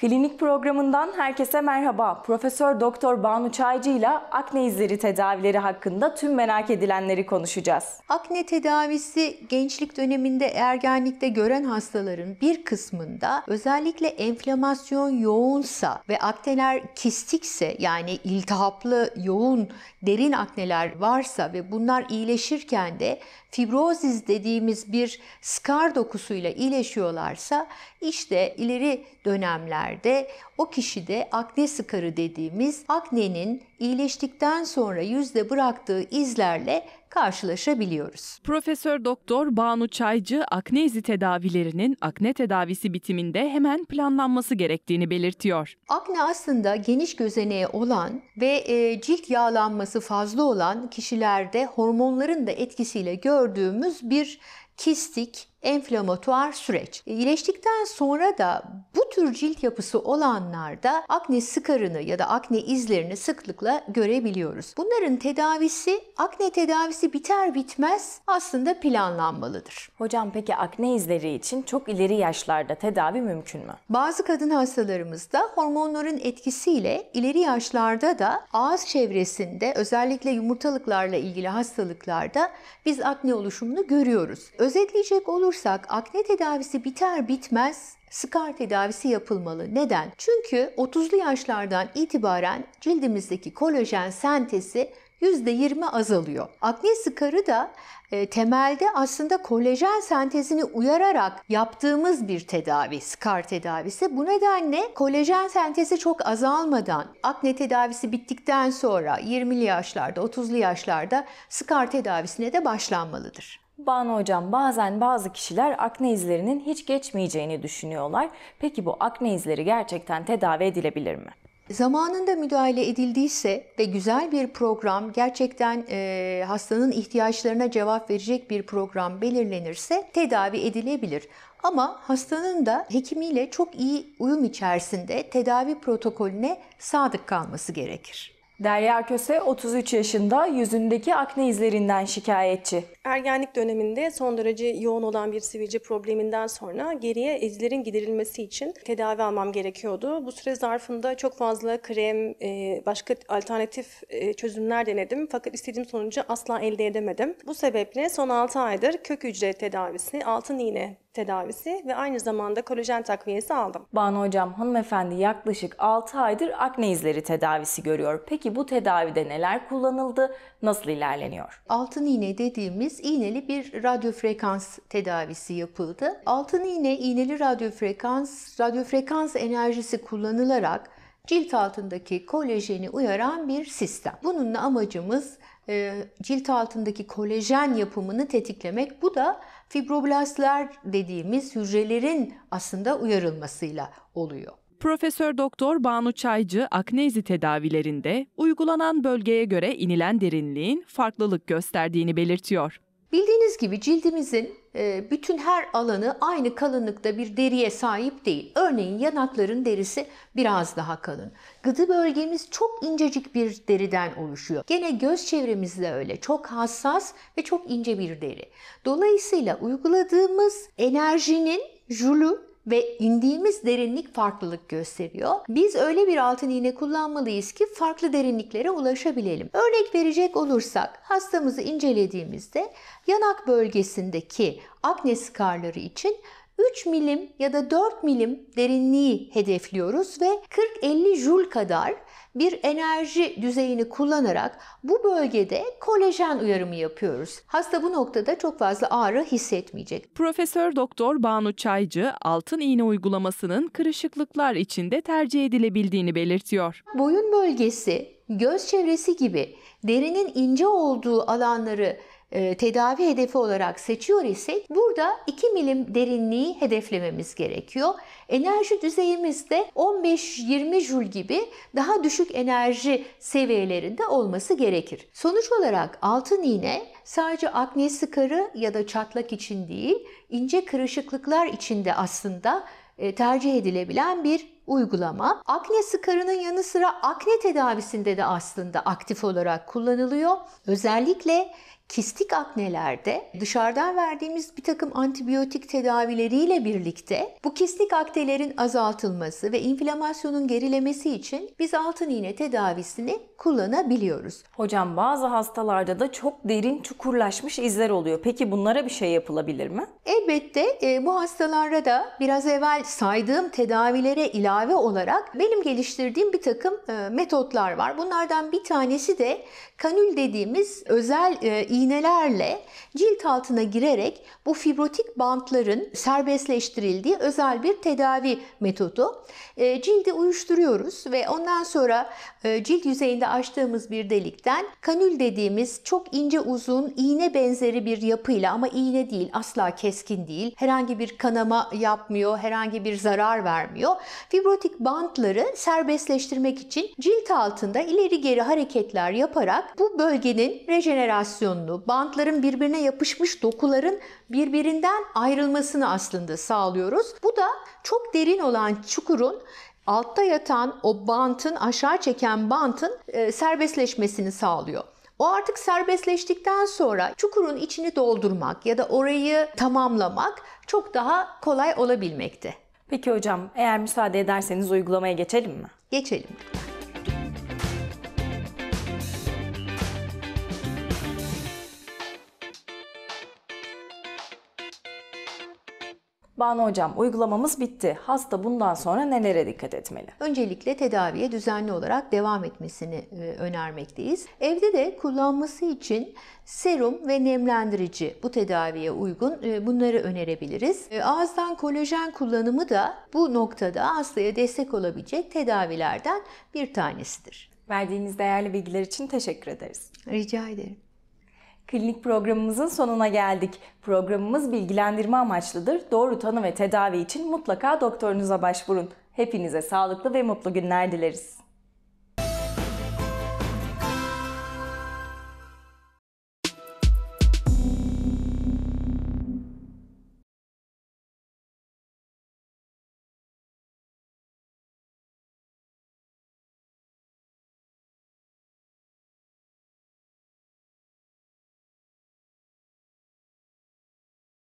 Klinik programından herkese merhaba. Profesör Doktor Banu Çaycı ile akne izleri tedavileri hakkında tüm merak edilenleri konuşacağız. Akne tedavisi gençlik döneminde ergenlikte gören hastaların bir kısmında özellikle enflamasyon yoğunsa ve akneler kistikse yani iltihaplı yoğun derin akneler varsa ve bunlar iyileşirken de fibrozis dediğimiz bir skar dokusuyla iyileşiyorlarsa işte ileri dönemlerde o kişide akne skarı dediğimiz aknenin iyileştikten sonra yüzde bıraktığı izlerle karşılaşabiliyoruz. Profesör Doktor Banu Çaycı akne izi tedavilerinin akne tedavisi bitiminde hemen planlanması gerektiğini belirtiyor. Akne aslında geniş gözeneği olan ve e, cilt yağlanması fazla olan kişilerde hormonların da etkisiyle gördüğümüz bir kistik, enflamatuar süreç. E, iyileştikten sonra da bu tür cilt yapısı olanlarda akne sıkarını ya da akne izlerini sıklıkla görebiliyoruz. Bunların tedavisi akne tedavisi biter bitmez aslında planlanmalıdır. Hocam peki akne izleri için çok ileri yaşlarda tedavi mümkün mü? Bazı kadın hastalarımızda hormonların etkisiyle ileri yaşlarda da ağız çevresinde özellikle yumurtalıklarla ilgili hastalıklarda biz akne oluşumunu görüyoruz. Özetleyecek olur olursak akne tedavisi biter bitmez skar tedavisi yapılmalı. Neden? Çünkü 30'lu yaşlardan itibaren cildimizdeki kolajen sentezi %20 azalıyor. Akne skarı da e, temelde aslında kolajen sentezini uyararak yaptığımız bir tedavi, skar tedavisi. Bu nedenle kolajen sentezi çok azalmadan akne tedavisi bittikten sonra 20'li yaşlarda, 30'lu yaşlarda skar tedavisine de başlanmalıdır. Banu Hocam bazen bazı kişiler akne izlerinin hiç geçmeyeceğini düşünüyorlar. Peki bu akne izleri gerçekten tedavi edilebilir mi? Zamanında müdahale edildiyse ve güzel bir program gerçekten e, hastanın ihtiyaçlarına cevap verecek bir program belirlenirse tedavi edilebilir. Ama hastanın da hekimiyle çok iyi uyum içerisinde tedavi protokolüne sadık kalması gerekir. Derya Köse 33 yaşında yüzündeki akne izlerinden şikayetçi. Ergenlik döneminde son derece yoğun olan bir sivilce probleminden sonra geriye izlerin giderilmesi için tedavi almam gerekiyordu. Bu süre zarfında çok fazla krem, e, başka alternatif e, çözümler denedim fakat istediğim sonucu asla elde edemedim. Bu sebeple son 6 aydır kök hücre tedavisi, altın iğne tedavisi ve aynı zamanda kolajen takviyesi aldım. Banu Hocam hanımefendi yaklaşık 6 aydır akne izleri tedavisi görüyor. Peki bu tedavide neler kullanıldı? Nasıl ilerleniyor? Altın iğne dediğimiz iğneli bir radyo frekans tedavisi yapıldı. Altın iğne, iğneli radyo frekans, radyo frekans enerjisi kullanılarak cilt altındaki kolajeni uyaran bir sistem. Bununla amacımız cilt altındaki kolajen yapımını tetiklemek. Bu da fibroblastlar dediğimiz hücrelerin aslında uyarılmasıyla oluyor. Profesör Doktor Banu Çaycı akne izi tedavilerinde uygulanan bölgeye göre inilen derinliğin farklılık gösterdiğini belirtiyor. Bildiğiniz gibi cildimizin e, bütün her alanı aynı kalınlıkta bir deriye sahip değil. Örneğin yanakların derisi biraz daha kalın. Gıdı bölgemiz çok incecik bir deriden oluşuyor. Gene göz çevremiz de öyle. Çok hassas ve çok ince bir deri. Dolayısıyla uyguladığımız enerjinin julu ve indiğimiz derinlik farklılık gösteriyor. Biz öyle bir altın iğne kullanmalıyız ki farklı derinliklere ulaşabilelim. Örnek verecek olursak hastamızı incelediğimizde yanak bölgesindeki akne skarları için 3 milim ya da 4 milim derinliği hedefliyoruz ve 40-50 jul kadar bir enerji düzeyini kullanarak bu bölgede kolajen uyarımı yapıyoruz. Hasta bu noktada çok fazla ağrı hissetmeyecek. Profesör Doktor Banu Çaycı altın iğne uygulamasının kırışıklıklar içinde tercih edilebildiğini belirtiyor. Boyun bölgesi, göz çevresi gibi derinin ince olduğu alanları e, tedavi hedefi olarak seçiyor isek burada 2 milim derinliği hedeflememiz gerekiyor. Enerji düzeyimiz de 15-20 jul gibi daha düşük enerji seviyelerinde olması gerekir. Sonuç olarak altın iğne sadece akne sıkarı ya da çatlak için değil, ince kırışıklıklar için de aslında e, tercih edilebilen bir uygulama. Akne skarının yanı sıra akne tedavisinde de aslında aktif olarak kullanılıyor. Özellikle Kistik aknelerde dışarıdan verdiğimiz bir takım antibiyotik tedavileriyle birlikte bu kistik aknelerin azaltılması ve inflamasyonun gerilemesi için biz altın iğne tedavisini kullanabiliyoruz. Hocam bazı hastalarda da çok derin çukurlaşmış izler oluyor. Peki bunlara bir şey yapılabilir mi? Elbette e, bu hastalarda da biraz evvel saydığım tedavilere ilave olarak benim geliştirdiğim bir takım e, metotlar var. Bunlardan bir tanesi de kanül dediğimiz özel e, iğnelerle cilt altına girerek bu fibrotik bantların serbestleştirildiği özel bir tedavi metodu. E, cildi uyuşturuyoruz ve ondan sonra cilt yüzeyinde açtığımız bir delikten kanül dediğimiz çok ince uzun iğne benzeri bir yapıyla ama iğne değil asla keskin değil herhangi bir kanama yapmıyor herhangi bir zarar vermiyor. Fibrotik bantları serbestleştirmek için cilt altında ileri geri hareketler yaparak bu bölgenin rejenerasyonunu bantların birbirine yapışmış dokuların birbirinden ayrılmasını aslında sağlıyoruz. Bu da çok derin olan çukurun altta yatan o bantın aşağı çeken bantın e, serbestleşmesini sağlıyor. O artık serbestleştikten sonra çukurun içini doldurmak ya da orayı tamamlamak çok daha kolay olabilmekte. Peki hocam eğer müsaade ederseniz uygulamaya geçelim mi? Geçelim. Banu hocam uygulamamız bitti. Hasta bundan sonra nelere dikkat etmeli? Öncelikle tedaviye düzenli olarak devam etmesini e, önermekteyiz. Evde de kullanması için serum ve nemlendirici bu tedaviye uygun e, bunları önerebiliriz. E, Ağızdan kolajen kullanımı da bu noktada hastaya destek olabilecek tedavilerden bir tanesidir. Verdiğiniz değerli bilgiler için teşekkür ederiz. Rica ederim. Klinik programımızın sonuna geldik. Programımız bilgilendirme amaçlıdır. Doğru tanı ve tedavi için mutlaka doktorunuza başvurun. Hepinize sağlıklı ve mutlu günler dileriz.